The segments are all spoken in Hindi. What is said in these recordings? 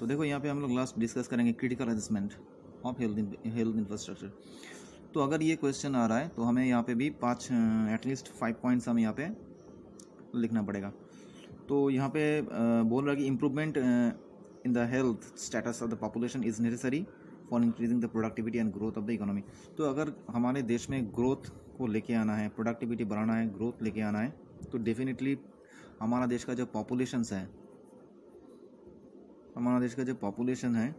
तो देखो यहाँ पे हम लोग लास्ट डिस्कस करेंगे critical assessment of health health infrastructure तो अगर ये क्वेश्चन आ रहा है तो हमें यहाँ पे भी पाँच एटलीस्ट फाइव पॉइंट्स हमें यहाँ पे लिखना पड़ेगा। तो यहाँ पे बोल रहा है कि improvement in the health status of the population is necessary for increasing the productivity and growth of the economy तो अगर हमारे देश में ग्रोथ को लेके आना है प्रोडक्टिविटी बढ़ाना है ग्रोथ लेके आना है तो डेफिनेटली हमारा देश का जो पॉपुलेशंस है हमारा देश का जो पॉपुलेशन है,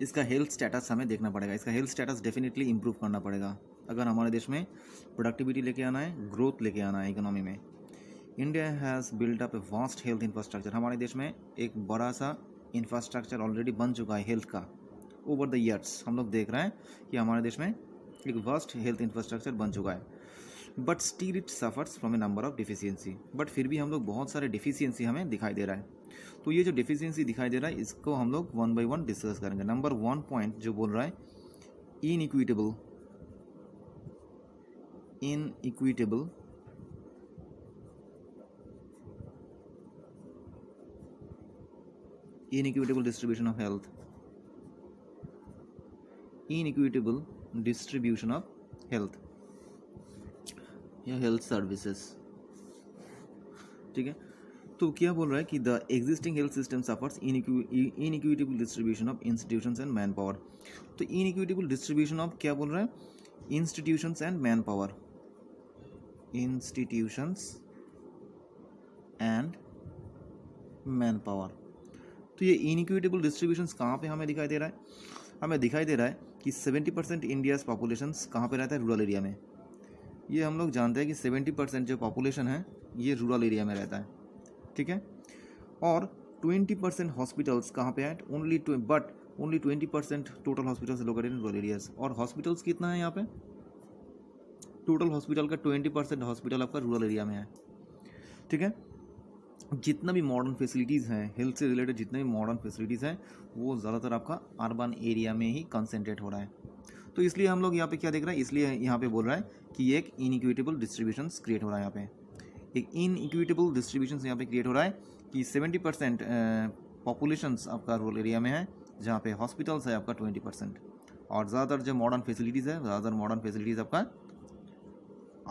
इसका हेल्थ स्टेटस हमें देखना पड़ेगा। इसका हेल्थ स्टेटस डेफिनेटली इम्प्रूव करना पड़ेगा। अगर हमारे देश में प्रोडक्टिविटी लेके आना है ग्रोथ लेके आना है इकोनॉमी में India has build up a vast health infrastructure हमारे देश में एक बड़ा सा इंफ्रास्ट्रक्चर ऑलरेडी बन चुका है हेल्थ का। ओवर द ईयर्स हम लोग देख रहे हैं कि हमारे देश में एक वास्ट हेल्थ इंफ्रास्ट्रक्चर बन चुका है। But still it suffers from a number of deficiency but फिर भी हम लोग बहुत सारे डिफिशियंसी हमें दिखाई दे रहा है। तो ये जो डिफिशियंसी दिखाई दे रहा है, इसको हम लोग वन बाई वन डिस्कस करेंगे। नंबर वन पॉइंट जो बोल रहा है inequitable inequitable inequitable distribution of health, inequitable distribution of health, या हेल्थ सर्विसेज़ ठीक है? तो क्या बोल रहा है कि the existing health system suffers inequitable distribution of institution and manpower तो इनइक्विटेबल डिस्ट्रीब्यूशन ऑफ़ क्या बोल रहा है? Institutions and manpower institutions and manpower तो ये इनइक्विटेबल डिस्ट्रीब्यूशन कहाँ पे हमें दिखाई दे रहा है? हमें दिखाई दे रहा है कि 70 परसेंट इंडियाज पॉपुलेशन कहाँ पे रहता है? रूरल एरिया में. ये हम लोग जानते हैं कि 70 परसेंट जो पॉपुलेशन है, ये रूरल एरिया में रहता है. ठीक है? और 20 परसेंट हॉस्पिटल्स कहाँ पे है only but only 20 percent total hospitals located in rural areas और हॉस्पिटल्स कितना है यहाँ पे? टोटल हॉस्पिटल का 20 परसेंट हॉस्पिटल आपका रूरल एरिया में है। ठीक है? जितना भी मॉडर्न फैसिलिटीज़ हैं हेल्थ से रिलेटेड जितने भी मॉडर्न फैसिलिटीज़ हैं, वो ज़्यादातर आपका अर्बन एरिया में ही कंसंट्रेट हो रहा है। तो इसलिए हम लोग यहाँ पे क्या देख रहे हैं? इसलिए यहाँ पे बोल रहा है कि एक इनइक्विटेबल डिस्ट्रीब्यूशन क्रिएट हो रहा है यहाँ पे। एक इनइक्विटेबल डिस्ट्रीब्यूशन यहाँ पे क्रिएट हो रहा है कि सेवेंटी परसेंट पॉपुलेशन आपका रूरल एरिया में है, जहाँ पे हॉस्पिटल्स है आपका ट्वेंटी परसेंट और ज़्यादातर जो मॉडर्न फैसिलिटीज़ है, ज़्यादातर मॉडर्न फैसिलिटीज़ आपका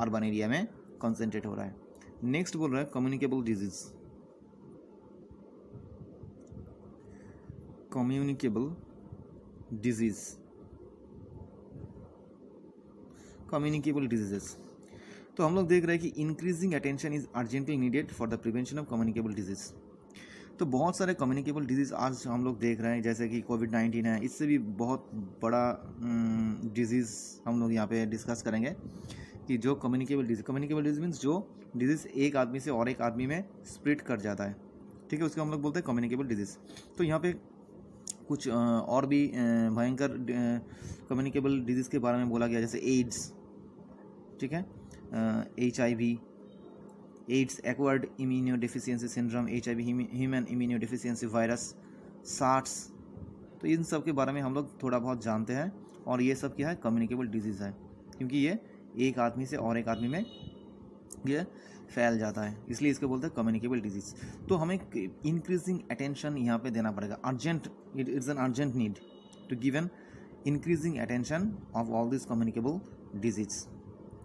अर्बन एरिया में कंसंट्रेट हो रहा है। नेक्स्ट बोल रहा है communicable disease communicable disease communicable diseases तो हम लोग देख रहे हैं कि increasing attention is urgently needed for the prevention of communicable disease तो बहुत सारे कम्युनिकेबल डिज़ीज़ आज हम लोग देख रहे हैं, जैसे कि कोविड नाइन्टीन है, इससे भी बहुत बड़ा डिज़ीज़ हम लोग यहाँ पे डिस्कस करेंगे कि जो communicable disease communicable disease means जो डिज़ीज़ एक आदमी से और एक आदमी में स्प्रेड कर जाता है। ठीक है, उसको हम लोग बोलते हैं कम्युनिकेबल डिज़ीज़ तो यहाँ पे कुछ और भी भयंकर कम्युनिकेबल डिज़ीज़ के बारे में बोला गया, जैसे एड्स ठीक है? H I V AIDS acquired immunodeficiency syndrome H I V human immunodeficiency virus SARS तो इन सब के बारे में हम लोग थोड़ा बहुत जानते हैं और ये सब क्या है? कम्युनिकेबल डिज़ीज़ है। क्योंकि ये एक आदमी से और एक आदमी में ये फैल जाता है। इसलिए इसको बोलते हैं कम्युनिकेबल डिज़ीज़ तो हमें इंक्रीजिंग अटेंशन यहाँ पे देना पड़ेगा। Urgent it is an urgent need to give an increasing attention of all this communicable disease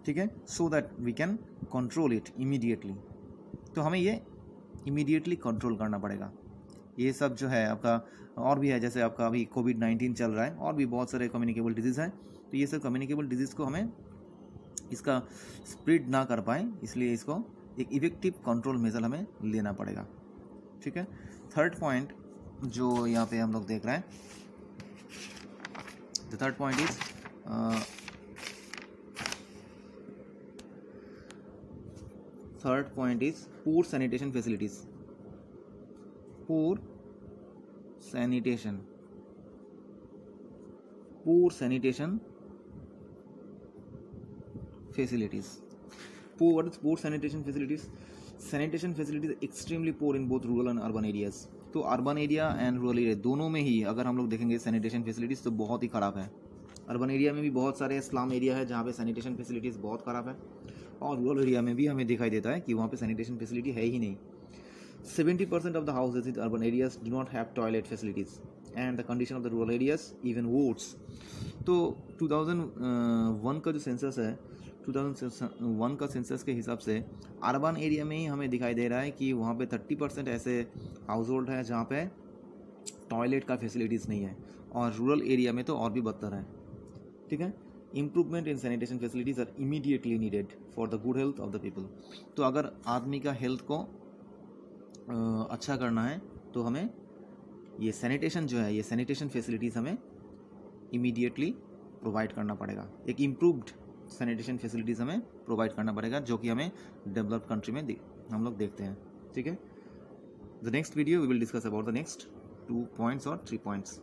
ठीक है? So that we can control it immediately तो हमें ये इमीडिएटली कंट्रोल करना पड़ेगा। ये सब जो है आपका, और भी है, जैसे आपका अभी कोविड नाइन्टीन चल रहा है, और भी बहुत सारे कम्युनिकेबल डिज़ीज़ हैं। तो ये सब कम्युनिकेबल डिज़ीज़ को हमें इसका स्प्रेड ना कर पाए, इसलिए इसको एक इफ़ेक्टिव कंट्रोल मेजर हमें लेना पड़ेगा। ठीक है? थर्ड पॉइंट जो यहाँ पे हम लोग देख रहे हैं the third point is third point is poor sanitation facilities poor sanitation poor sanitation facilities. Poor, what is poor sanitation facilities? Sanitation facilities extremely poor in both rural and urban areas. तो urban area and rural area दोनों में ही अगर हम लोग देखेंगे सैनिटेशन फैसिलिटीज़ तो बहुत ही ख़राब है। अर्बन एरिया में भी बहुत सारे स्लम एरिया है जहाँ पे सैनिटेशन फैसिलिटीज़ बहुत ख़राब है। और रूरल एरिया में भी हमें दिखाई देता है कि वहाँ पे सैनिटेशन फैसिलिटी है ही नहीं। 70% of the houses in urban areas do not have toilet facilities and the condition of the rural areas even votes तो 2001 का जो सेंसस है 2001 का सेंसस के हिसाब से अर्बन एरिया में ही हमें दिखाई दे रहा है कि वहाँ पे 30 परसेंट ऐसे हाउस होल्ड हैं जहाँ पे टॉयलेट का फैसिलिटीज़ नहीं है, और रूरल एरिया में तो और भी बदतर है। ठीक है? Improvement in sanitation facilities are immediately needed for the good health of the people तो अगर आदमी का हेल्थ को अच्छा करना है तो हमें ये सैनिटेशन जो है, ये सैनिटेशन फैसिलिटीज़ हमें इमीडिएटली प्रोवाइड करना पड़ेगा। एक इम्प्रूव्ड सैनिटेशन फैसिलिटीज़ हमें प्रोवाइड करना पड़ेगा, जो कि हमें डेवलप्ड कंट्री में हम लोग देखते हैं। ठीक है? The next video we will discuss about the next two points और थ्री पॉइंट्स